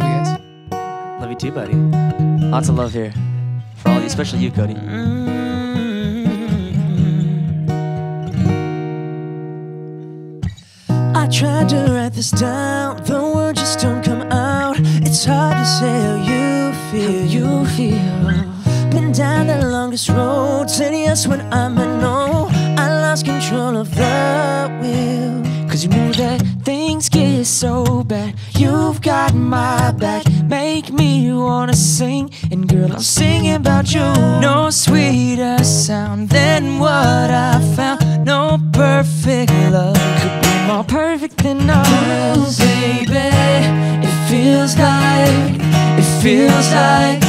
you guys. Love you too, buddy. Lots of love here for all of you, especially you, Cody. Mm-hmm. I tried to write this down, the words just don't come out. It's hard to say how you feel. How you feel. Been down the longest road, said yes when I meant no. I lost control of the wheel. Cause you knew that things get so bad. You've got my back, make me wanna sing. And girl, I'm singing about you. No sweeter sound than what I found. No perfect love could be more perfect than ours. baby, it feels like, it feels like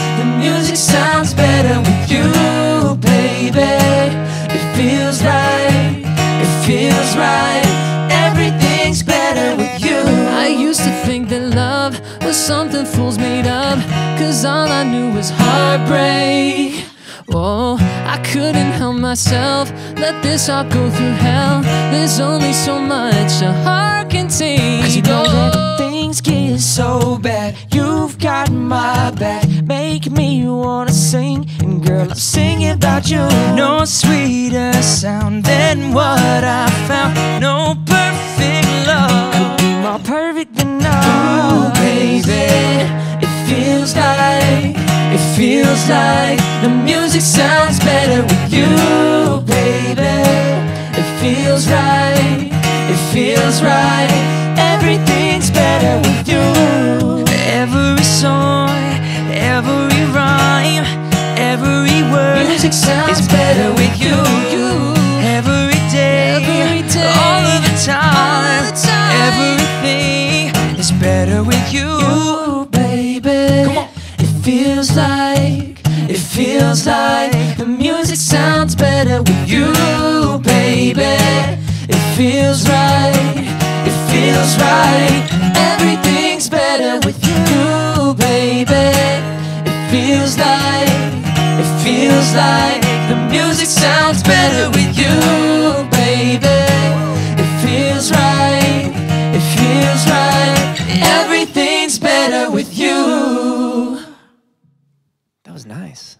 something fools made up. Cause all I knew was heartbreak. Oh, I couldn't help myself. Let this all go through hell. There's only so much a heart can take. Cause you know oh. that Oh. things get so bad. You've got my back, make me wanna sing. And girl, I'm singing about you. No sweeter sound than what I found. No feels like the music sounds better with you, baby. It feels right, it feels right. Everything's better with you. Every song, every rhyme, every word Music sounds is better with you. Every day, Every day, all of the time, all the time. everything is better with you, baby. Come on. It feels like, feels like the music sounds better with you, baby. It feels right, it feels right. Everything's better with you, baby. It feels like, it feels like the music sounds better with you, baby. It feels right, it feels right. Everything's better with you. That was nice.